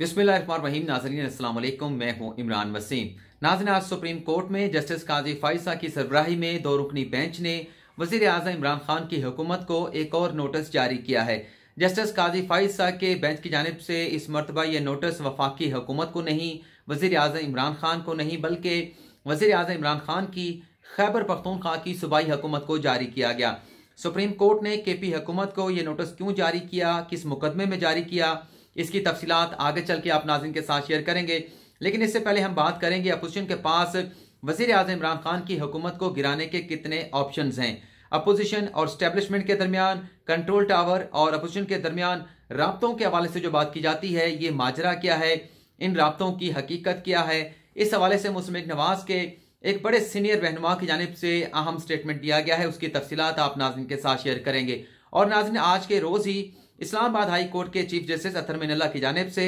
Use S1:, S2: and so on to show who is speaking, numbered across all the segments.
S1: बिस्मिल्लाहिर्रहमानिर्रहीम। नाजरीन वालेकुम मैं हूँ इमरान वसीम। नाजन आज सुप्रीम कोर्ट में जस्टिस काजी फाइसा की सरबराही में दो रुकनी बेंच ने वज़ीर अजम इमरान खान की हुकूमत को एक और नोटिस जारी किया है। जस्टिस काजी फाइसा के बेंच की जानब से इस मरतबा यह नोटिस वफाकी हुकूमत को नहीं वज़ीर अजम इमरान खान को नहीं, बल्कि वज़ीर अजम इमरान खान की खैबर पख्तूनख्वा की सूबाई हुकूमत को जारी किया गया। सुप्रीम कोर्ट ने के पी हुकूमत को यह नोटिस क्यों जारी किया, किस मुकदमे में जारी किया इसकी तफसीत आगे चल के आप नाजिन के साथ शेयर करेंगे। लेकिन इससे पहले हम बात करेंगे अपोजिशन के पास वज़ीर अजम इमरान खान की हुकूमत को गिराने के कितने ऑप्शन हैं। अपोजिशन और स्टैब्लिशमेंट के दरमियान, कंट्रोल टावर और अपोजिशन के दरमियान रबतों के हवाले से जो बात की जाती है, ये माजरा क्या है? इन रबतों की हकीकत क्या है? इस हवाले से मुस्लिम नवाज़ के एक बड़े सीनियर रहनुमा की जानब से अहम स्टेटमेंट दिया गया है। उसकी तफसीत आप नाजिन के साथ शेयर करेंगे। और नाजिन, आज के रोज़ ही इस्लामाबाद हाई कोर्ट के चीफ जस्टिस अतर मिनल्ला की जानब से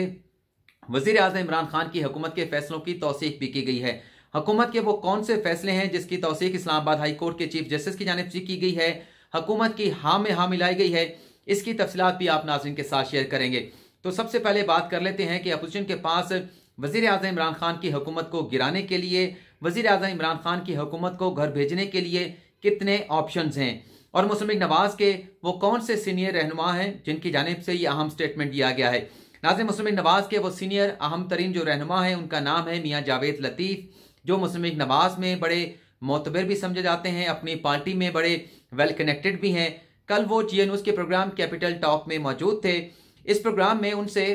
S1: वज़ीर अजम इमरान खान की हुकूमत के फैसलों की तोसीक भी की गई है। हुकूमत के वो कौन से फैसले हैं जिसकी तोसीक इस्लामाबाद हाई कोर्ट के चीफ जस्टिस की जानब से की गई है? हुकूमत की हाँ में हाँ मिलाई गई है। इसकी तफसलत भी आप नाजरन के साथ शेयर करेंगे। तो सबसे पहले बात कर लेते हैं कि अपोजिशन के पास वज़ीर अजम इमरान खान की हुकूमत को गिराने के लिए वज़ीर अजम इमरान खान की हुकूमत को घर भेजने के लिए कितने ऑप्शन हैं? और मुस्लिम नवाज़ के वो कौन से सीनियर रहनुमा हैं, जिनकी जानब से ये अहम स्टेटमेंट दिया गया है? नाजिम मुस्लिम नवाज़ के वो सीनियर अहम तरीन जो रहनुमा है, उनका नाम है मियाँ जावेद लतीफ़, जो मुस्लिम नवाज़ में बड़े मोतबर भी समझे जाते हैं, अपनी पार्टी में बड़े वेल कनेक्टेड भी हैं। कल वो जी न्यूज़ के प्रोग्राम कैपिटल टॉक में मौजूद थे। इस प्रोग्राम में उनसे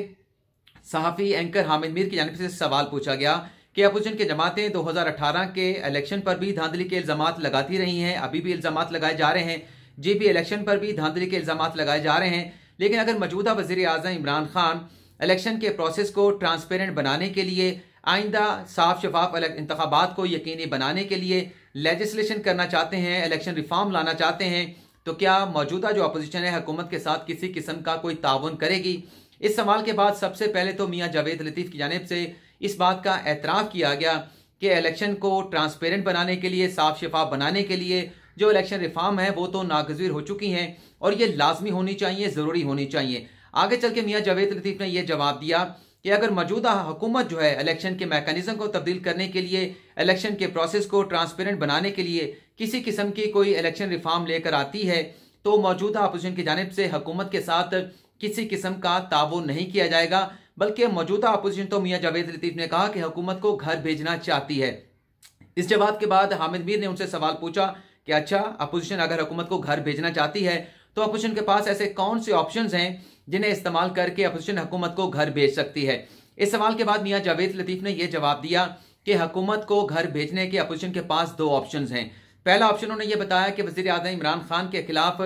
S1: सहाफ़ी एंकर हामिद मीर की जानब से सवाल पूछा गया। कि अपोजिशन की जमातें 2018 के इलेक्शन पर भी धांधली के इल्ज़ाम लगाती रही हैं, अभी भी इल्ज़ाम लगाए जा रहे हैं। जीपी इलेक्शन पर भी धांधली के इल्ज़ाम लगाए जा रहे हैं। लेकिन अगर मौजूदा वज़ीर अजम इमरान खान इलेक्शन के प्रोसेस को ट्रांसपेरेंट बनाने के लिए, आइंदा साफ़ शफाफ इंतबात को यकीनी बनाने के लिए लेजिस्लेशन करना चाहते हैं, इलेक्शन रिफॉर्म लाना चाहते हैं तो क्या मौजूदा जो अपोजिशन है, हुकूमत के साथ किसी किस्म का कोई ताउन करेगी? इस सवाल के बाद सबसे पहले तो मियाँ जावेद लतीफ़ की जानब से इस बात का एतराफ़ किया गया कि इलेक्शन को ट्रांसपेरेंट बनाने के लिए, साफ़ शफाफ बनाने के लिए जो इलेक्शन रिफॉर्म है, वो तो नागजीर हो चुकी हैं और ये लाजमी होनी चाहिए, ज़रूरी होनी चाहिए। आगे चल के मियाँ जावेद लतीफ़ ने यह जवाब दिया कि अगर मौजूदा हुकूमत जो है इलेक्शन के मैकेनिज्म को तब्दील करने के लिए इलेक्शन के प्रोसेस को ट्रांसपेरेंट बनाने के लिए किसी किस्म की कोई इलेक्शन रिफॉर्म लेकर आती है तो मौजूदा अपोजिशन की जानब से हुकूमत के साथ किसी किस्म का ताउन नहीं किया जाएगा। बल्कि मौजूदा अपोजिशन तो मियाँ जावेद लतीफ़ ने कहा कि हुकूमत को घर भेजना चाहती है। इस जवाब के बाद हामिद मीर ने उनसे सवाल पूछा कि अच्छा अपोजिशन अगर हुकूमत को घर भेजना चाहती है तो अपोजिशन के पास ऐसे कौन से ऑप्शन हैं जिन्हें इस्तेमाल करके अपोजिशन हुकूमत को घर भेज सकती है? इस सवाल के बाद मियाँ जावेद लतीफ़ ने यह जवाब दिया कि हुकूमत को घर भेजने के अपोजिशन के पास दो ऑप्शन हैं। पहला ऑप्शन उन्होंने ये बताया कि वजी अजम इमरान खान के खिलाफ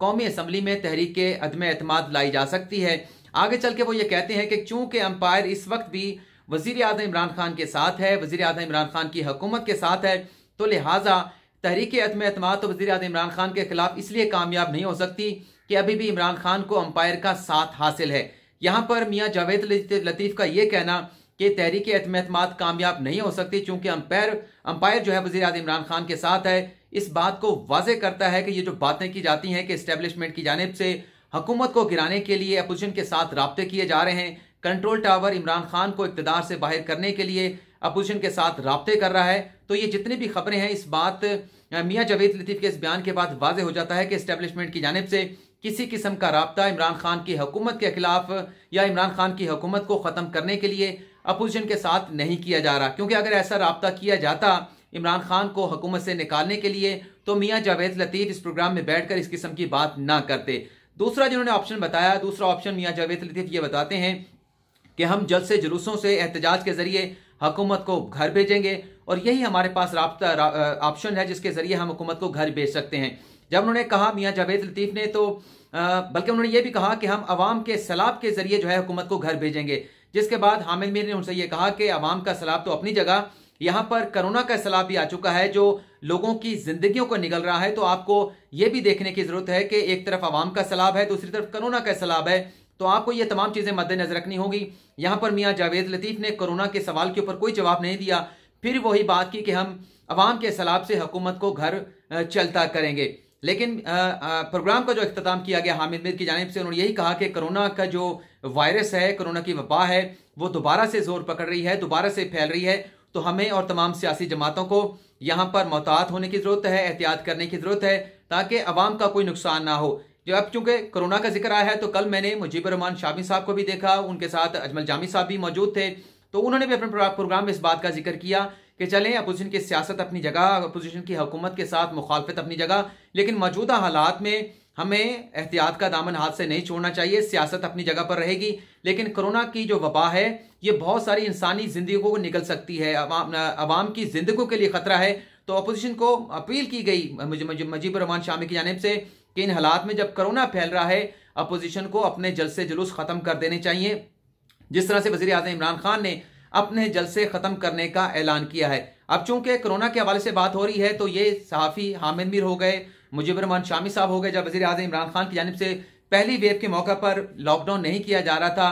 S1: कौमी असम्बली में तहरीक अदम अतमाद लाई जा सकती है। आगे चल के वो ये कहते हैं कि चूँकि अंपायर इस वक्त भी वज़ीर अजम इमरान खान के साथ है वज़ीर अजम इमरान खान की हुकूमत के साथ है तो लिहाजा तहरीक अदम अतमाद तो वजी अजम इमरान खान के खिलाफ इसलिए कामयाब नहीं हो सकती कि अभी भी इमरान खान को अंपायर का साथ हासिल है। यहाँ पर मियाँ जावेद लतीफ़ का ये कहना कि तहरीक अतमाद कामयाब नहीं हो सकती चूँकि अंपायर अंपायर जो है वजी अजम इमरान खान के साथ है। इस बात को वाजे करता है कि ये जो बातें की जाती हैं कि इस्टेब्लिशमेंट की जानब से हुकूमत को गिराने के लिए अपोजिशन के साथ रबते किए जा रहे हैं। कंट्रोल टावर इमरान खान को इकतदार से बाहर करने के लिए अपोजिशन के साथ रबते कर रहा है। तो ये जितनी भी खबरें हैं, इस बात मियाँ जवेद लतीफ़ के इस बयान के बाद वाजे हो जाता है कि इस्टेबलिशमेंट की जानब से किसी किस्म का रबता इमरान खान की हुकूमत के खिलाफ या इमरान खान की हुकूमत को ख़त्म करने के लिए अपोजिशन के साथ नहीं किया जा रहा। क्योंकि अगर ऐसा रबता किया जाता इमरान खान को हुकूमत से निकालने के लिए तो मियाँ जावेद लतीफ़ इस प्रोग्राम में बैठकर इस किस्म की बात ना करते। दूसरा जिन्होंने ऑप्शन बताया, दूसरा ऑप्शन मियाँ जावेद लतीफ़ ये बताते हैं कि हम जल्द से जुलूसों से एहतजाज के ज़रिए हुकूमत को घर भेजेंगे और यही हमारे पास रबता ऑप्शन है जिसके ज़रिए हम हुकूमत को घर भेज सकते हैं। जब उन्होंने कहा, मियाँ जावेद लतीफ़ ने तो बल्कि उन्होंने ये भी कहा कि हम आवाम के सलाब के ज़रिए जो है हुकूमत को घर भेजेंगे। जिसके बाद हामिद मीर ने उनसे ये कहा कि आवाम का सलाब तो अपनी जगह यहाँ पर कोरोना का सलाब भी आ चुका है, जो लोगों की जिंदगियों को निकल रहा है। तो आपको यह भी देखने की ज़रूरत है कि एक तरफ़ आवाम का सलाब है, दूसरी तरफ़ कोरोना का सलाब है। तो आपको ये तमाम चीज़ें मद्देनजर रखनी होगी। यहाँ पर मियाँ जावेद लतीफ ने कोरोना के सवाल के ऊपर कोई जवाब नहीं दिया। फिर वही बात की कि हम अवाम के सलाब से हुकूमत को घर चलता करेंगे। लेकिन प्रोग्राम का जो अख्ताम किया गया हामिद मीर की जानब से, उन्होंने यही कहा कि कोरोना का जो वायरस है, कोरोना की वबा है, वो दोबारा से ज़ोर पकड़ रही है, दोबारा से फैल रही है। तो हमें और तमाम सियासी जमातों को यहाँ पर मोहतात होने की ज़रूरत है, एहतियात करने की ज़रूरत है, ताकि अवाम का कोई नुकसान ना हो। जो अब चूँकि कोरोना का ज़िक्र आया है तो कल मैंने मुजीबर रहमान शामी साहब को भी देखा, उनके साथ अजमल जामी साहब भी मौजूद थे। तो उन्होंने भी अपने प्रोग्राम में इस बात का ज़िक्र किया कि चलें, अपोजिशन की सियासत अपनी जगह, अपोजिशन की हुकूमत के साथ मुखालफत अपनी जगह, लेकिन मौजूदा हालात में हमें एहतियात का दामन हाथ से नहीं छोड़ना चाहिए, सियासत अपनी जगह पर रहेगी। लेकिन कोरोना की जो वबा है, ये बहुत सारी इंसानी ज़िंदगी को निकल सकती है। अवाम की ज़िंदगी के लिए खतरा है। तो अपोजिशन को अपील की गई मजीब रहमान शामी की जानब से, कि इन हालात में जब कोरोना फैल रहा है अपोजिशन को अपने जलसे जुलूस खत्म कर देने चाहिए। जिस तरह से वजी अजम इमरान खान ने अपने जलसे खत्म करने का ऐलान किया है। अब चूँकि कोरोना के हवाले से बात हो रही है तो ये सहाफ़ी हामिद मीर हो गए मुजीबर रहमान शामी साहब हो गए, जब वजी अजम इमरान खान की जानब से पहली वेव के मौके पर लॉकडाउन नहीं किया जा रहा था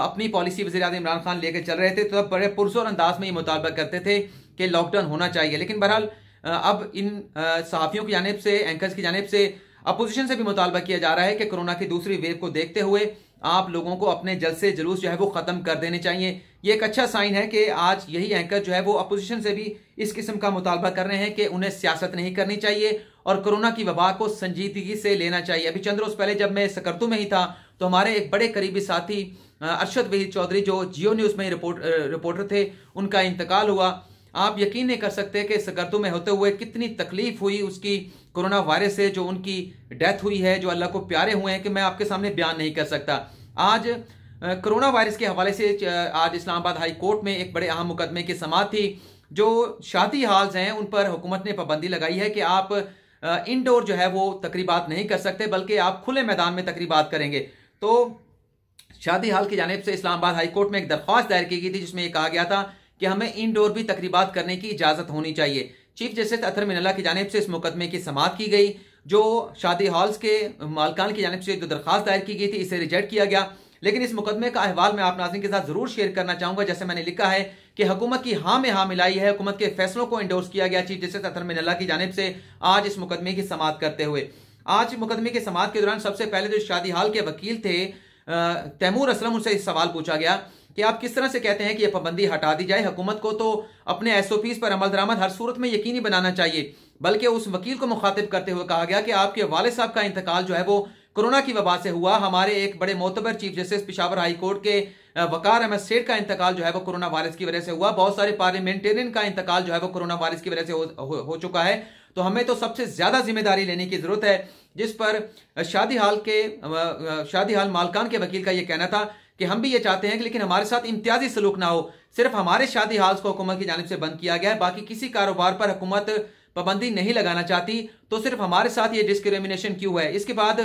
S1: अपनी पॉलिसी वजी अजम इमरान खान लेकर चल रहे थे तो अब बड़े पुरसोर अंदाज में ये मुतालबा करते थे कि लॉकडाउन होना चाहिए। लेकिन बहरहाल अब इन सहाफ़ियों की जानब से एंकर्स की जानब से अपोजिशन से भी मुतालबा किया जा रहा है कि कोरोना की दूसरी वेव को देखते हुए आप लोगों को अपने जल से जुलूस जो है वो खत्म कर देने चाहिए। ये एक अच्छा साइन है कि आज यही एंकर जो है वो अपोजिशन से भी इस किस्म का मुतालबा कर रहे हैं कि उन्हें सियासत नहीं करनी चाहिए। और कोरोना की वबा को संजीदगी से लेना चाहिए। अभी चंद रोज पहले जब मैं सकरतू में ही था तो हमारे एक बड़े करीबी साथी अरशद वहीद चौधरी, जो जियो न्यूज़ में रिपोर्ट रिपोर्टर थे, उनका इंतकाल हुआ। आप यकीन नहीं कर सकते कि सकरतू में होते हुए कितनी तकलीफ़ हुई उसकी कोरोना वायरस से, जो उनकी डेथ हुई है, जो अल्लाह को प्यारे हुए हैं कि मैं आपके सामने बयान नहीं कर सकता। आज कोरोना वायरस के हवाले से आज इस्लामाबाद हाई कोर्ट में एक बड़े अहम मुकदमे की समात थी जो शादी हाल्स हैं, उन पर हुकूमत ने पाबंदी लगाई है कि आप इनडोर जो है वो तकरीबात नहीं कर सकते, बल्कि आप खुले मैदान में तकरीबात करेंगे। तो शादी हाल की जानब से इस्लामाबाद हाई कोर्ट में एक दरख्वास्त दायर की गई थी, जिसमें यह कहा गया था कि हमें इनडोर भी तकरीबात करने की इजाज़त होनी चाहिए। चीफ जस्टिस अतर मिनल्ला की जानब से इस मुकदमे की समात की गई, जो शादी हॉल्स के मालकान की जानब से जो दरखास्त दायर की गई थी, इसे रिजेक्ट किया गया। लेकिन इस मुकदमे का अहवाल मैं आप नाजिन के साथ ज़रूर शेयर करना चाहूँगा, जैसे मैंने लिखा है कि हुकूमत की हाँ में हाँ मिलाई है, हुकूमत के फैसलों को इंडोर्स किया गया चीफ जस्टिस अतर मिनल्ला की जानब से आज इस मुकदमे की समात करते हुए। आज मुकदमे की समात के दौरान सबसे पहले जो शादी हाल के वकील थे तैमूर असलम, उनसे इस सवाल पूछा गया कि आप किस तरह से कहते हैं कि यह पाबंदी हटा दी जाए हुकूमत को तो अपने एसओपीज पर अमल दरामद हर सूरत में यकीनी बनाना चाहिए। बल्कि उस वकील को मुखातिब करते हुए कहा गया कि आपके वाले साहब का इंतकाल जो है वो कोरोना की वबा से हुआ। हमारे एक बड़े मोतबर chief justice, Peshawar high court के वकार अहमद सेठ का इंतकाल जो है वो कोरोना वायरस की वजह से हुआ। बहुत सारे पार्लियामेंटेरियन का इंतकाल जो है वो कोरोना वायरस की वजह से हो, हो, हो चुका है। तो हमें तो सबसे ज़्यादा ज़िम्मेदारी लेने की ज़रूरत है जिस पर शादी हाल के शादी हाल मालकान के वकील का यह कहना था कि हम भी ये चाहते हैं कि लेकिन हमारे साथ इम्तियाजी सलूक ना हो। सिर्फ़ हमारे शादी हाल्स को हुकूमत की जानब से बंद किया गया है बाकी किसी कारोबार पर हुकूमत पाबंदी नहीं लगाना चाहती। तो सिर्फ़ हमारे साथ ये डिस्क्रिमिनेशन क्यों है? इसके बाद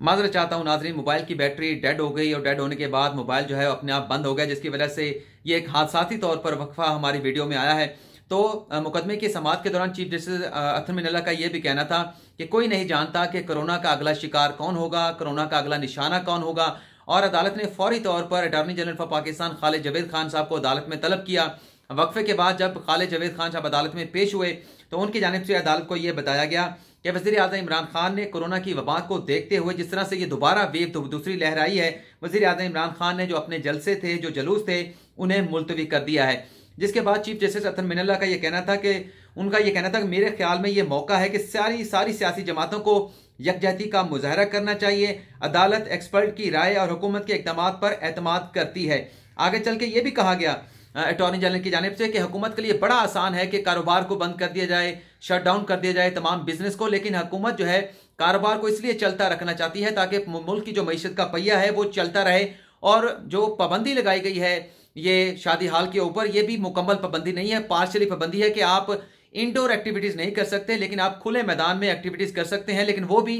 S1: माजरा चाहता हूँ, नाजरीन, मोबाइल की बैटरी डेड हो गई और डेड होने के बाद मोबाइल जो है अपने आप बंद हो गया, जिसकी वजह से ये एक हादसाती तौर पर वक्फा हमारी वीडियो में आया है। तो मुकदमे की समात के दौरान चीफ जस्टिस अथर मिनल्ला का यह भी कहना था कि कोई नहीं जानता कि कोरोना का अगला शिकार कौन होगा, कोरोना का अगला निशाना कौन होगा। और अदालत ने फौरी तौर पर attorney general for Pakistan Khalid Javed Khan साहब को अदालत में तलब किया। वक्फे के बाद जब खालिद जवेद खान साहब अदालत में पेश हुए तो उनकी जानब से अदालत को यह बताया गया कि वजी अजम इमरान खान ने कोरोना की वबा को देखते हुए जिस तरह से ये दोबारा वेव दूसरी लहर आई है वजी अजम इमरान खान ने जो अपने जलसे थे, जो जलूस थे, उन्हें मुलतवी कर दिया है। जिसके बाद चीफ जस्टिस अतन मिनल्ला का यह कहना था कि, उनका यह कहना था कि मेरे ख्याल में ये मौका है कि सारी सारी सियासी जमातों को यकजहती का मुजाहरा करना चाहिए। अदालत एक्सपर्ट की राय और हुकूमत के इकदाम पर एतमाद करती है। आगे चल के ये भी कहा गया अटॉर्नी जनरल की जानब से कि हुकूमत के लिए बड़ा आसान है कि कारोबार को बंद कर दिया जाए। शट डाउन कर दिया जाए तमाम बिज़नेस को, लेकिन हुकूमत जो है, कारोबार को इसलिए चलता रखना चाहती है ताकि मुल्क की जो मीशत का पहिया है, वो चलता रहे और जो पाबंदी लगाई गई है, ये शादी हाल के ऊपर, ये भी मुकम्मल पाबंदी नहीं है पार्शली पाबंदी है कि आप इंडोर एक्टिविटीज़ नहीं कर सकते, लेकिन आप खुले मैदान में एक्टिविटीज़ कर सकते हैं, लेकिन वो भी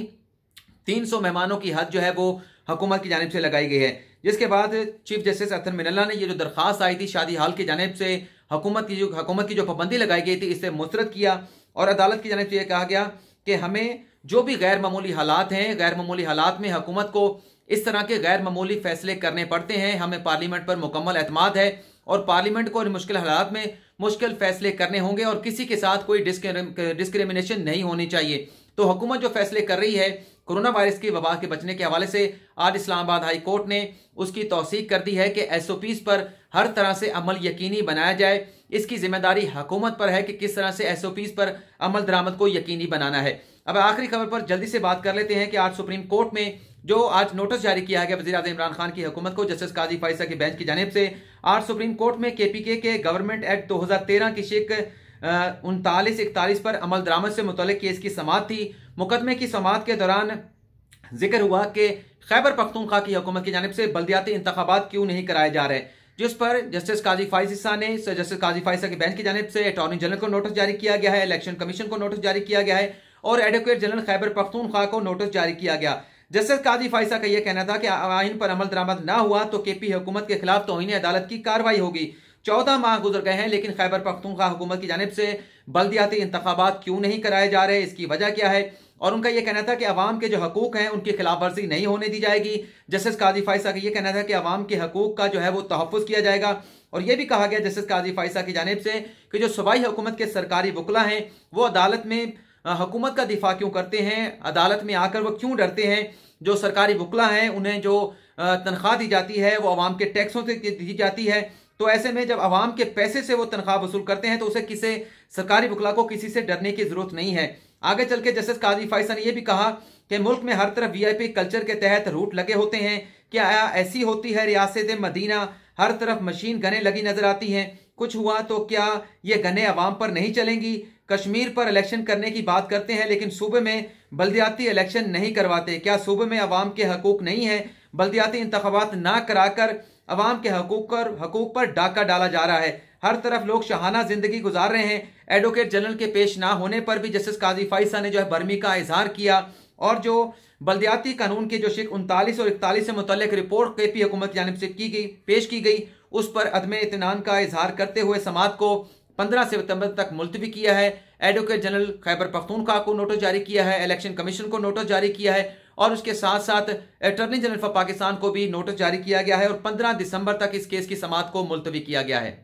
S1: 300 मेहमानों की हद जो है, वो हुकूमत की जानब से लगाई गई है। जिसके बाद चीफ जस्टिस अतर मिनल्ला ने ये जो दरख्वास्त आई थी शादी हाल की जानब से, हुकूमत की जो, हुकूमत की जो पाबंदी लगाई गई थी इससे मुस्तरद किया। और अदालत की जानब से यह कहा गया कि हमें जो भी गैर मामूली हालात हैं गैर मामूली हालात में हुकूमत को इस तरह के गैर मामूली फैसले करने पड़ते हैं। हमें पार्लियामेंट पर मुकम्मल अतमाद है और पार्लियामेंट को इन मुश्किल हालात में मुश्किल फैसले करने होंगे और किसी के साथ कोई डिस्क्रिमिनेशन नहीं होनी चाहिए। तो हुकूमत जो फैसले कर रही है कोरोना वायरस की वबा के बचने के हवाले से आज इस्लामाबाद हाई कोर्ट ने उसकी तोसीक कर दी है कि एसओपीज पर हर तरह से अमल यकीनी बनाया जाए। इसकी ज़िम्मेदारी हुकूमत पर है कि किस तरह से एसओपीज पर अमल दरामद को यकीनी बनाना है। अब आखिरी खबर पर जल्दी से बात कर लेते हैं कि आज सुप्रीम कोर्ट में जो आज नोटिस जारी किया गया वजी इमरान खान की हुकूमत को, जस्टिस काजी फाइसा की बेंच की जानब से, आज सुप्रीम कोर्ट में के पी के गवर्नमेंट एक्ट दो हज़ार तेरह की शिक उनतालीस इकतालीस पर अमल दरामद से मुतल केस की समात थी। मुकदमे की समात के दौरान ज़िक्र हुआ कि खैबर पख्तूनखा की हुकूमत की जानब से बल्दियाती इंतबात क्यों नहीं कराए जा रहे? जिस पर जस्टिस काजी फाइसा ने जस्टिस काजी फाइसा की बेंच की जानब से अटॉर्नी जनरल को नोटिस जारी किया गया है, इलेक्शन कमीशन को नोटिस जारी किया गया है और एडवोकेट जनरल खैबर पख्तूनखा को नोटिस जारी किया गया। जस्टिस काजी फाइसा का यह कहना था कि आइन पर अमल दरामद ना हुआ तो के पी हुकूमत के खिलाफ तोहिन अदालत की कार्रवाई होगी। चौदह माह गुजर गए हैं, लेकिन खैबर पख्तूनखा हुकूमत की जानब से बल्दियाती इंतबात क्यों नहीं कराए जा रहे, इसकी वजह क्या है? और उनका यह कहना था कि अवाम के जो हकूक हैं, उनकी खिलाफ वर्जी नहीं होने दी जाएगी। जस्टिस काजी फाइसा का यह कहना था कि अवाम के हकूक का जो है वो तहफ़ किया जाएगा। और यह भी कहा गया जस्टिस काजी फाइसा की जानब से कि जो सूबाई हुकूमत के सरकारी वकला हैं, वो अदालत में हुकूमत का दिफा क्यों करते हैं? अदालत में आकर वो क्यों डरते हैं? जो सरकारी वकला हैं, उन्हें जो तनख्वाह दी जाती है, वो अवाम के टैक्सों से दी जाती है। तो ऐसे में जब अवाम के पैसे से वो तनख्वाह वसूल करते हैं तो उसे किसी, सरकारी वकला को किसी से डरने की ज़रूरत नहीं है। आगे चल के जस्टिस काजी फाइसा ने यह भी कहा कि मुल्क में हर तरफ़ वीआईपी कल्चर के तहत रूट लगे होते हैं। क्या ऐसी होती है रियासत मदीना, हर तरफ़ मशीन गने लगी नज़र आती हैं। कुछ हुआ तो क्या ये गने अवाम पर नहीं चलेंगी? कश्मीर पर इलेक्शन करने की बात करते हैं, लेकिन सूबे में बल्दियाती इलेक्शन नहीं करवाते। क्या सूबे में आवाम के हकूक नहीं है? बल्दियाती इंतबात ना कराकर अवाम के हकूक पर हकूक पर डाका डाला जा रहा है। हर तरफ़ लोग शहाना ज़िंदगी गुजार रहे हैं। एडवोकेट जनरल के पेश ना होने पर भी जस्टिस काजी फाइसा ने जो है बर्मी का इजहार किया और जो बल्दियाती कानून के जो शिक उनतालीस और इकतालीस से मुतल रिपोर्ट के पी हुकूमत की जानब से की गई, पेश की गई, उस पर अदम इतमान का इजहार करते हुए समाज को पंद्रह सितंबर तक मुलतवी किया है। एडवोकेट जनरल खैबर पख्तूनखा को नोटिस जारी किया है। इलेक्शन कमीशन को नोटिस जारी किया है। और उसके साथ साथ अटॉर्नी जनरल फॉर पाकिस्तान को भी नोटिस जारी किया गया है और 15 दिसंबर तक इस केस की समाप्त को मुलतवी किया गया है।